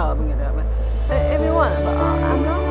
job and get that. Every one of them. Uh, I'm not.